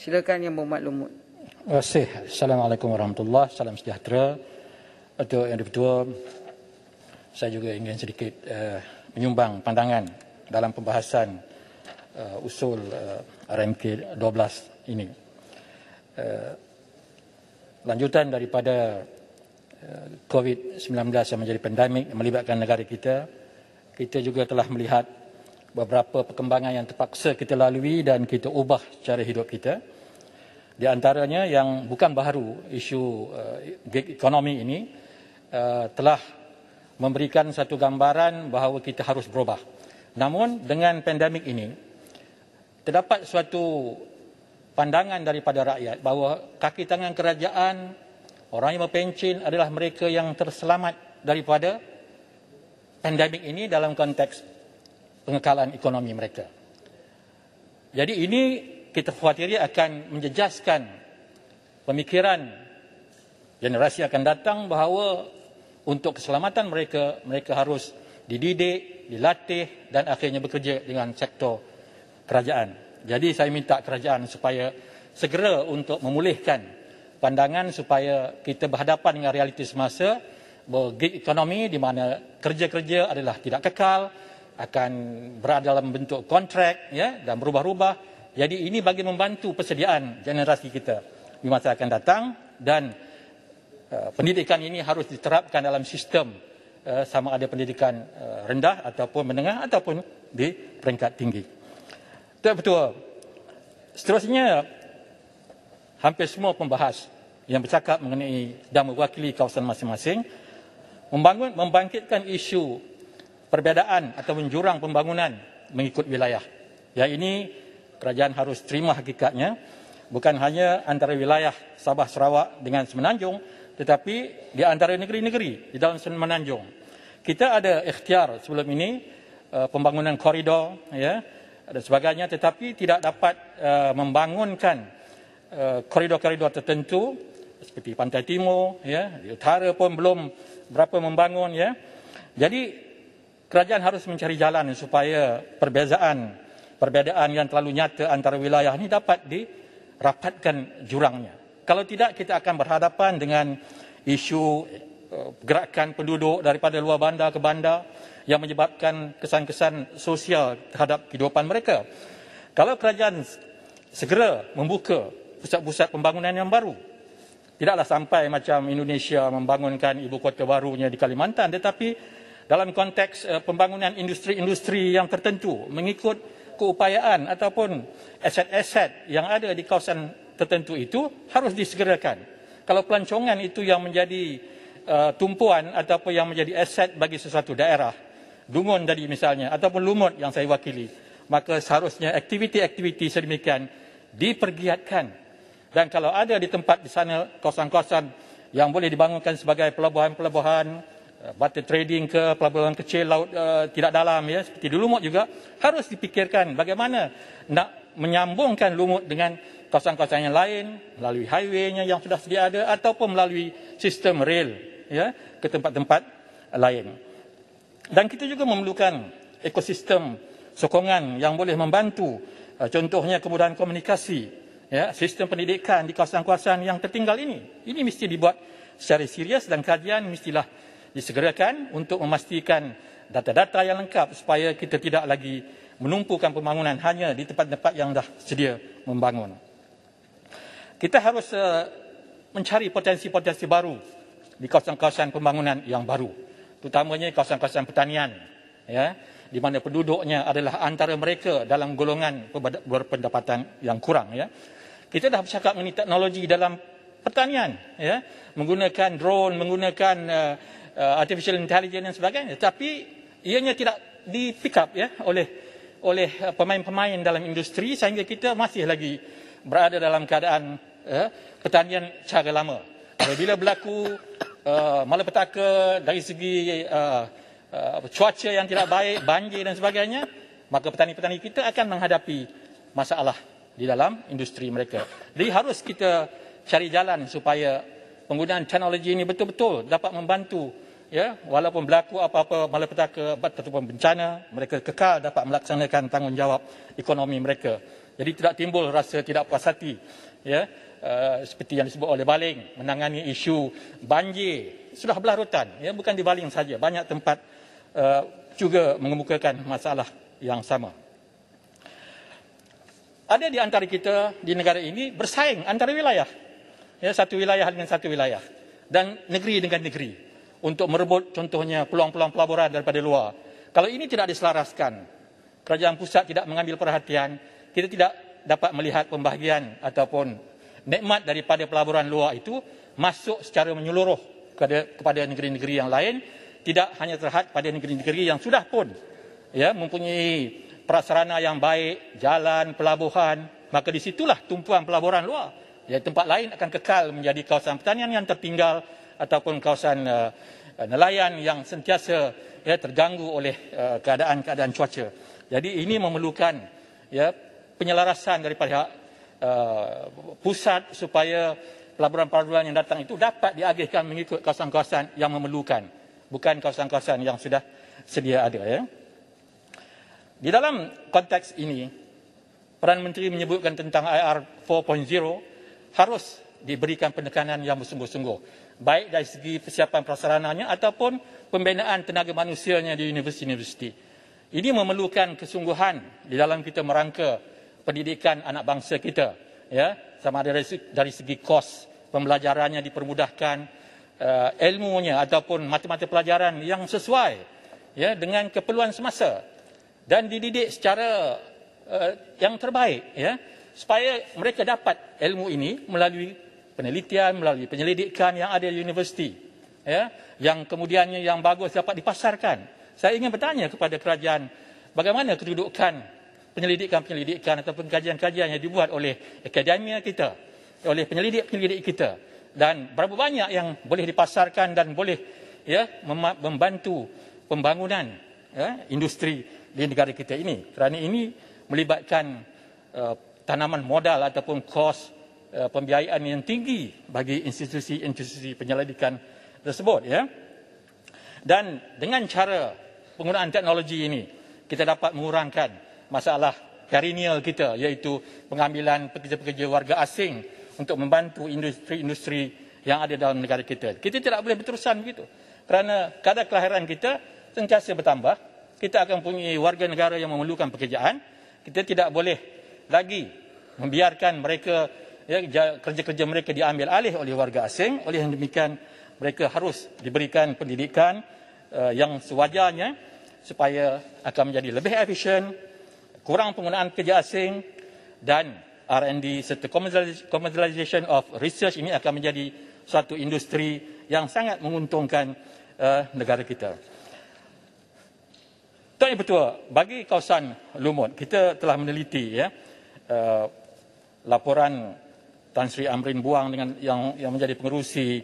Silakan Yang Berhormat Lumut. Terima kasih. Assalamualaikum warahmatullahi Salam sejahtera. Untuk Yang Dipertua, saya juga ingin sedikit uh, menyumbang pandangan dalam pembahasan uh, usul uh, RMK 12 ini. Uh, lanjutan daripada uh, COVID-19 yang menjadi pandemik melibatkan negara kita, kita juga telah melihat beberapa perkembangan yang terpaksa kita lalui dan kita ubah cara hidup kita. Di antaranya yang bukan baru isu uh, gig ekonomi ini uh, telah memberikan satu gambaran bahawa kita harus berubah. Namun dengan pandemik ini terdapat suatu pandangan daripada rakyat bahawa kaki tangan kerajaan orang yang berpencin adalah mereka yang terselamat daripada pandemik ini dalam konteks pengekalan ekonomi mereka. Jadi ini kita khawatiri akan menjejaskan pemikiran generasi akan datang bahawa untuk keselamatan mereka, mereka harus dididik, dilatih dan akhirnya bekerja dengan sektor kerajaan. Jadi saya minta kerajaan supaya segera untuk memulihkan pandangan supaya kita berhadapan dengan realiti semasa bahawa gig ekonomi di mana kerja-kerja adalah tidak kekal, akan berada dalam bentuk kontrak ya, dan berubah-ubah. Jadi ini bagi membantu persediaan generasi kita di masa akan datang. Dan uh, pendidikan ini harus diterapkan dalam sistem uh, sama ada pendidikan uh, rendah ataupun menengah ataupun di peringkat tinggi. Tuan Ketua, seterusnya hampir semua pembahas yang bercakap mengenai dan mewakili kawasan masing-masing membangun membangkitkan isu perbezaan atau jurang pembangunan mengikut wilayah. Ya ini kerajaan harus terima hakikatnya bukan hanya antara wilayah Sabah Sarawak dengan Semenanjung tetapi di antara negeri-negeri di dalam Semenanjung. Kita ada ikhtiar sebelum ini uh, pembangunan koridor ya dan sebagainya tetapi tidak dapat uh, membangunkan uh, koridor-koridor tertentu seperti pantai timur ya di utara pun belum berapa membangun ya. Jadi kerajaan harus mencari jalan supaya perbezaan perbedaan yang terlalu nyata antara wilayah ini dapat dirapatkan jurangnya. Kalau tidak, kita akan berhadapan dengan isu uh, gerakan penduduk daripada luar bandar ke bandar yang menyebabkan kesan-kesan sosial terhadap kehidupan mereka. Kalau kerajaan segera membuka pusat-pusat pembangunan yang baru, tidaklah sampai macam Indonesia membangunkan ibu kota barunya di Kalimantan, tetapi dalam konteks uh, pembangunan industri-industri yang tertentu mengikut keupayaan ataupun aset-aset yang ada di kawasan tertentu itu harus disegerakan. Kalau pelancongan itu yang menjadi uh, tumpuan ataupun yang menjadi aset bagi sesuatu daerah, Dungun tadi misalnya, ataupun Lumut yang saya wakili, maka seharusnya aktiviti-aktiviti sedemikian dipergiatkan. Dan kalau ada di tempat di sana kawasan-kawasan yang boleh dibangunkan sebagai pelabuhan-pelabuhan, Eh, batu trading ke pelabuhan kecil laut uh, tidak dalam ya seperti di Lumut juga harus dipikirkan bagaimana nak menyambungkan Lumut dengan kawasan-kawasan yang lain melalui highwaynya yang sudah sedia ada ataupun melalui sistem rail ya ke tempat-tempat lain. Dan kita juga memerlukan ekosistem sokongan yang boleh membantu uh, contohnya kemudahan komunikasi ya sistem pendidikan di kawasan-kawasan yang tertinggal ini. Ini mesti dibuat secara serius dan kajian mestilah disegerakan untuk memastikan data-data yang lengkap supaya kita tidak lagi menumpukan pembangunan hanya di tempat-tempat yang dah sedia membangun. Kita harus uh, mencari potensi-potensi baru di kawasan-kawasan pembangunan yang baru, terutamanya kawasan-kawasan pertanian, ya, di mana penduduknya adalah antara mereka dalam golongan berpendapatan yang kurang. Ya. Kita dah bercakap mengenai teknologi dalam pertanian, ya, menggunakan drone, menggunakan uh, uh, artificial intelligence dan sebagainya. Tapi ianya tidak di pick up ya oleh oleh uh, pemain-pemain dalam industri sehingga kita masih lagi berada dalam keadaan uh, pertanian cara lama. Apabila berlaku uh, malapetaka dari segi uh, uh, cuaca yang tidak baik banjir dan sebagainya maka petani-petani kita akan menghadapi masalah di dalam industri mereka. Jadi harus kita cari jalan supaya penggunaan teknologi ini betul-betul dapat membantu ya walaupun berlaku apa-apa malapetaka ataupun bencana mereka kekal dapat melaksanakan tanggungjawab ekonomi mereka Jadi tidak timbul rasa tidak puas hati. Ya, uh, seperti yang disebut oleh Baling, menangani isu banjir. Sudah berlarutan, ya, bukan di Baling saja. Banyak tempat uh, juga mengemukakan masalah yang sama. Ada di antara kita di negara ini bersaing antara wilayah. Ya, satu wilayah dengan satu wilayah. Dan negeri dengan negeri. Untuk merebut contohnya peluang-peluang pelaburan daripada luar. Kalau ini tidak diselaraskan, kerajaan pusat tidak mengambil perhatian, kita tidak dapat melihat pembahagian ataupun nikmat daripada pelaburan luar itu masuk secara menyeluruh kepada, negeri-negeri yang lain, tidak hanya terhad pada negeri-negeri yang sudah pun ya, mempunyai prasarana yang baik, jalan, pelabuhan, maka disitulah tumpuan pelaburan luar. Ya, tempat lain akan kekal menjadi kawasan pertanian yang tertinggal ataupun kawasan uh, nelayan yang sentiasa ya, terganggu oleh uh, keadaan-keadaan cuaca. Jadi ini memerlukan ya, penyelarasan daripada uh, pusat supaya pelaburan-pelaburan yang datang itu dapat diagihkan mengikut kawasan-kawasan yang memerlukan. Bukan kawasan-kawasan yang sudah sedia ada. Ya. Di dalam konteks ini, Perdana Menteri menyebutkan tentang IR 4.0 harus diberikan penekanan yang bersungguh-sungguh. Baik dari segi persiapan prasarananya ataupun pembinaan tenaga manusianya di universiti-universiti. Ini memerlukan kesungguhan di dalam kita merangka pendidikan anak bangsa kita. Ya, sama ada dari segi kos pembelajarannya dipermudahkan, uh, ilmunya ataupun mata-mata pelajaran yang sesuai ya, dengan keperluan semasa dan dididik secara uh, yang terbaik ya, supaya mereka dapat ilmu ini melalui penelitian, melalui penyelidikan yang ada di universiti. Ya, yang kemudiannya yang bagus dapat dipasarkan. Saya ingin bertanya kepada kerajaan, bagaimana kedudukan penyelidikan-penyelidikan atau kajian-kajian yang dibuat oleh akademia kita, oleh penyelidik-penyelidik kita dan berapa banyak yang boleh dipasarkan dan boleh ya membantu pembangunan ya, industri di negara kita ini. Kerana ini melibatkan uh, tanaman modal ataupun kos pembiayaan yang tinggi bagi institusi-institusi penyelidikan tersebut ya. Dan dengan cara penggunaan teknologi ini kita dapat mengurangkan masalah perennial kita iaitu pengambilan pekerja-pekerja warga asing untuk membantu industri-industri yang ada dalam negara kita. Kita tidak boleh berterusan begitu. Kerana kadar kelahiran kita sentiasa bertambah. Kita akan punya warga negara yang memerlukan pekerjaan. Kita tidak boleh lagi membiarkan mereka ya, kerja-kerja mereka diambil alih oleh warga asing. Oleh demikian mereka harus diberikan pendidikan uh, yang sewajarnya supaya akan menjadi lebih efisien, kurang penggunaan kerja asing dan R&D serta commercialization of research ini akan menjadi suatu industri yang sangat menguntungkan uh, negara kita. Tuan Ibu Tua, bagi kawasan Lumut, kita telah meneliti ya, uh, laporan Tan Sri Amrin Buang dengan yang, yang menjadi pengerusi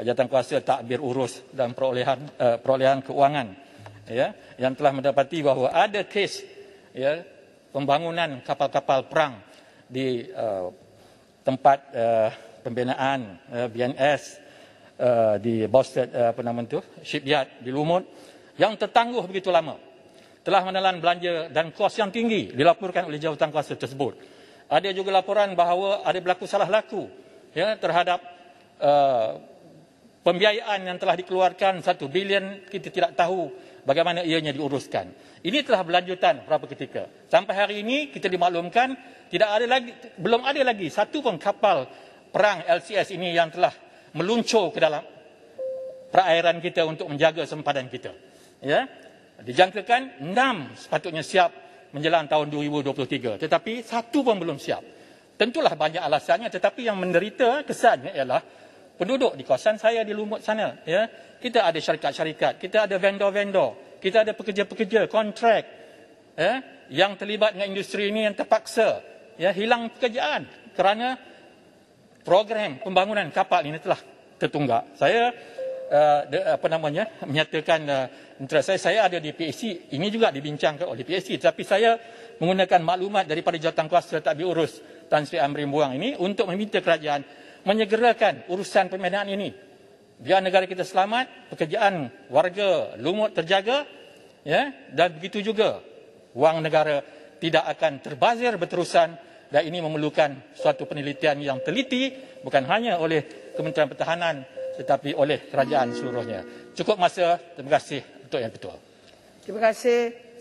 jawatan kuasa takbir urus dan perolehan uh, perolehan keuangan ya yang telah mendapati bahawa ada kes ya pembangunan kapal-kapal perang di uh, tempat uh, pembinaan uh, BNS uh, di Boston uh, apa nama itu shipyard di Lumut yang tertangguh begitu lama telah menelan belanja dan kos yang tinggi dilaporkan oleh jawatan kuasa tersebut ada juga laporan bahawa ada berlaku salah laku ya terhadap uh, pembiayaan yang telah dikeluarkan satu bilion kita tidak tahu bagaimana ianya diuruskan. Ini telah berlanjutan beberapa ketika. Sampai hari ini kita dimaklumkan tidak ada lagi belum ada lagi satu pun kapal perang LCS ini yang telah meluncur ke dalam perairan kita untuk menjaga sempadan kita. Ya. Dijangkakan enam sepatutnya siap menjelang tahun 2023 tetapi satu pun belum siap. Tentulah banyak alasannya tetapi yang menderita kesannya ialah penduduk di kawasan saya di Lumut sana ya. Kita ada syarikat-syarikat kita ada vendor-vendor kita ada pekerja-pekerja kontrak ya yang terlibat dengan industri ini yang terpaksa ya hilang pekerjaan kerana program pembangunan kapal ini telah tertunggak. Saya uh, apa namanya menyatakan uh, interest saya saya ada di PSC ini juga dibincangkan oleh PSC tapi saya menggunakan maklumat daripada jawatan kuasa tak urus Tan Sri Amrin Buang ini untuk meminta kerajaan menyegerakan urusan pembinaan ini. Biar negara kita selamat, pekerjaan warga lumut terjaga, ya, dan begitu juga wang negara tidak akan terbazir berterusan dan ini memerlukan suatu penelitian yang teliti bukan hanya oleh Kementerian Pertahanan tetapi oleh kerajaan seluruhnya. Cukup masa. Terima kasih untuk yang ketua. Terima kasih.